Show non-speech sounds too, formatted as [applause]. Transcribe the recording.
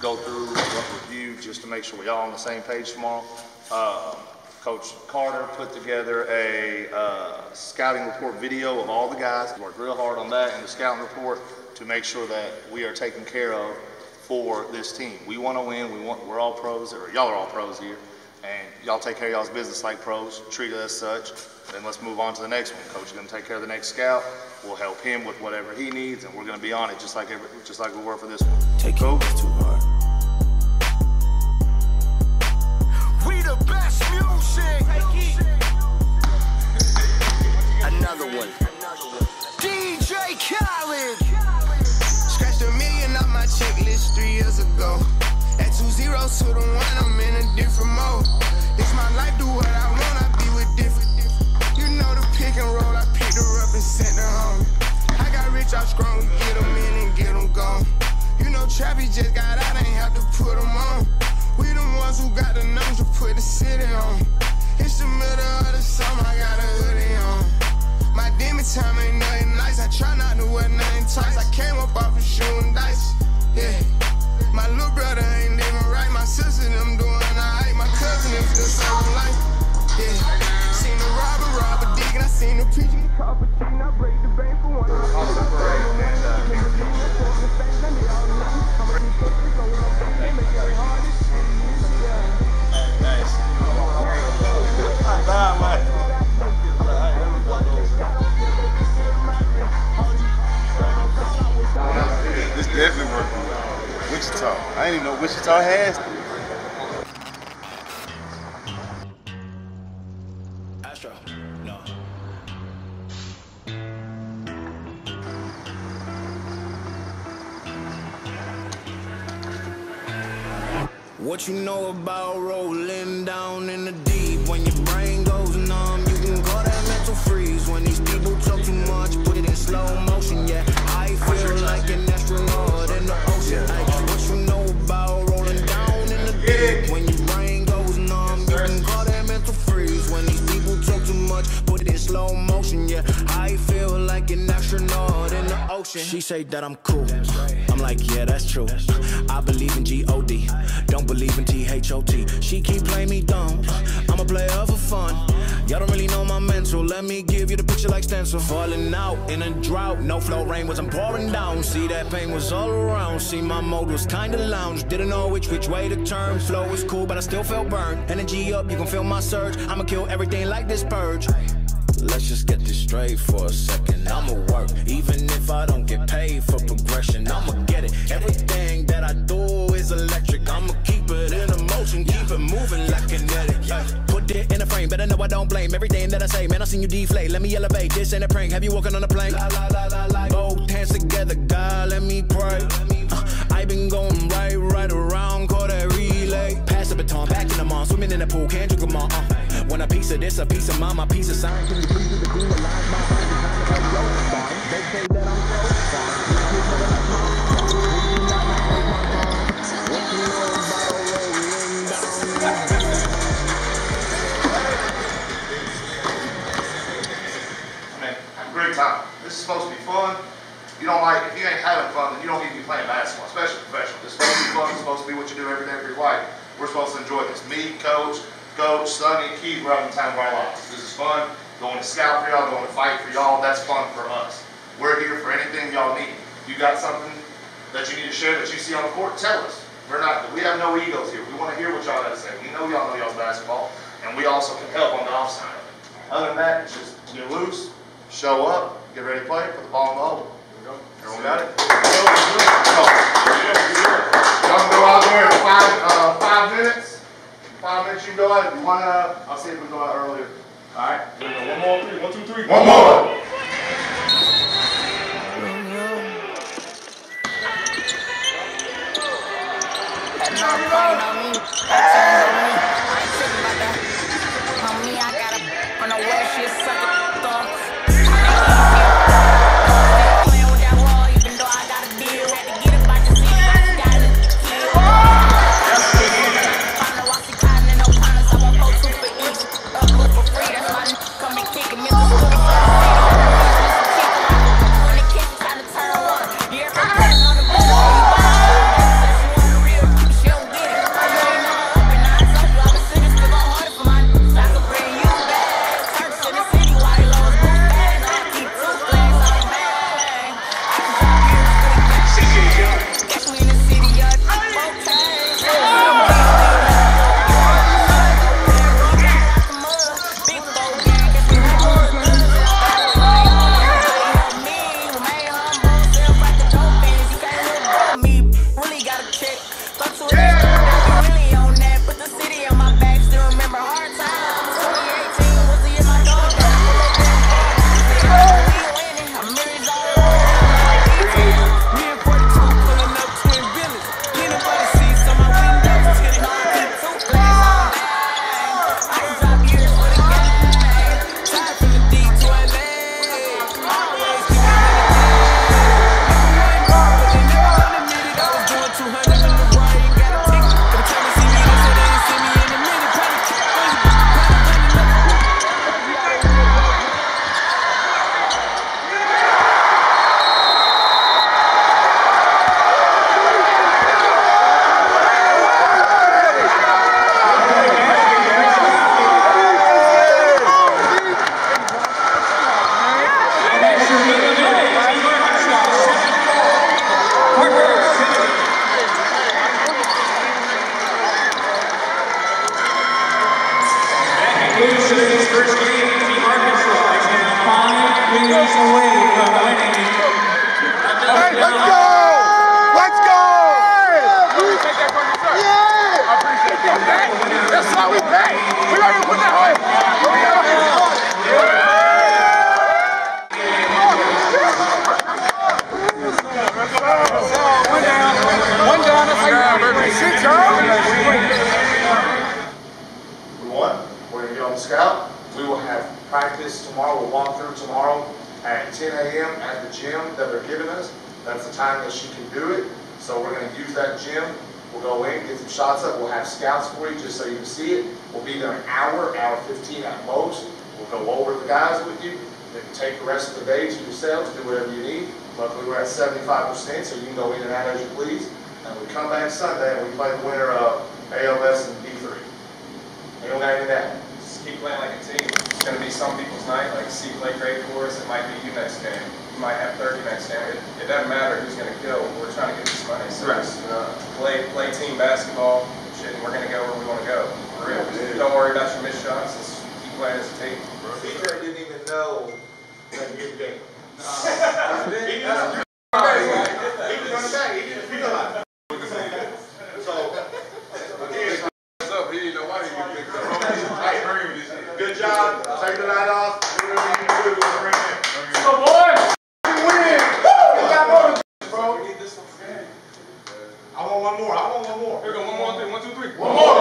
go through, review, just to make sure we all on the same page tomorrow. Uh, Coach Carter put together a uh, scouting report video of all the guys. Worked real hard on that and the scouting report to make sure that we are taken care of for this team. We want to win. We want. We're all pros, or y'all are all pros here, and y'all take care of y'all's business like pros. Treat us as such. Then let's move on to the next one. Coach is going to take care of the next scout. We'll help him with whatever he needs, and we're going to be on it just like every, just like we were for this one. Take cool. too hard. We the best music. Another one. DJ Khaled. Scratched a million off my checklist three years ago. At two zeros to the one, I'm in a different Trappy just got out, ain't have to put them on. We the ones who got the numbers to put the city on. It's the middle of the summer, I got a hoodie on. My demon time ain't nothing nice. I try not to wear nothing tight. I came up off of shooting dice. Wichita. I didn't even know Wichita has. Astro. No. What you know about rolling down put it in slow motion. Yeah, I feel like an astronaut in the ocean. She say that I'm cool. I'm like, yeah, that's true. I believe in G-O-D. Don't believe in T-H-O-T. She keep playing me dumb. I'm a player for fun. Y'all don't really know mental. Let me give you the picture like stencil. Falling out in a drought. No flow rain was I'm pouring down. See that pain was all around. See my mode was kinda lounge. Didn't know which which way to turn. Flow was cool, but I still felt burned. Energy up, you can feel my surge. I'ma kill everything like this purge. Let's just get this straight for a second. I'ma work, even if I don't get paid for progression. I'ma get it. Everything that I do is electric. I'ma keep it in a motion, keep it moving like kinetic. Yeah. Put it in a frame, better know I don't blame everything that I say. Man, I seen you deflate. Let me elevate. This ain't a prank. Have you walking on a plane? La, la, la, la, la. Both hands together, God, let me pray. Uh, I been going right, right around, call that relay. Pass the baton, back in the mall, swimming in the pool, can't drink them all. Uh, when a piece of this, a piece of mine, my piece of sign. Can you please do the green line? My mind behind the radio bar. They say that I'm. This kid never like my car. Would you not like my car? What you know about rolling down? I mean, have a great time. This is supposed to be fun. You don't like, if you ain't having fun, then you don't need to be playing basketball, especially professional. This is supposed to be fun. It's supposed to be what you do every day for your life. We're supposed to enjoy this. Me, coach, Keith, we're having the time of our lives. This is fun. Going to scout for y'all, going to fight for y'all. That's fun for us. We're here for anything y'all need. You got something that you need to share that you see on the court? Tell us. We're not, we have no egos here. We want to hear what y'all got to say. We know y'all know y'all's basketball, and we also can help on the offside. Other than that, just get loose, show up, get ready to play, put the ball in the hole. Everyone got it? Go out. If you want to, I'll see if we can go out earlier. All right? Here we go. One more, three. One, two, three. One more. Homie, away from winning. Hey, let's go! Let's go! Yeah! That's how we pay. We already put that. We put Sit, Charles. We won. We're going to get on the scout. We will have practice tomorrow. We'll walk through tomorrow gym that they're giving us. That's the time that she can do it. So we're gonna use that gym. We'll go in, get some shots up. We'll have scouts for you just so you can see it. We'll be there an hour, hour 15 at most. We'll go over the guys with you. Then you take the rest of the day to yourselves, do whatever you need. Luckily, we're at 75%, so you can go in and out as you please. And we come back Sunday and we play the winner of ALS and D3. We don't got any of that. Just keep playing like a team. It's going to be some people's night. Like C play great for us. It might be you next game. You might have 30 next game. It, it doesn't matter who's going to kill. We're trying to get this money. So Right. just uh, play play team basketball. Shit, and we're going to go where we want to go. For real. Just don't worry about your missed shots. Just keep playing as a team. TJ didn't even know that you get [laughs] the game. [laughs] He want one more. I want one more. Here go. One more. Three. One, two, three. One more.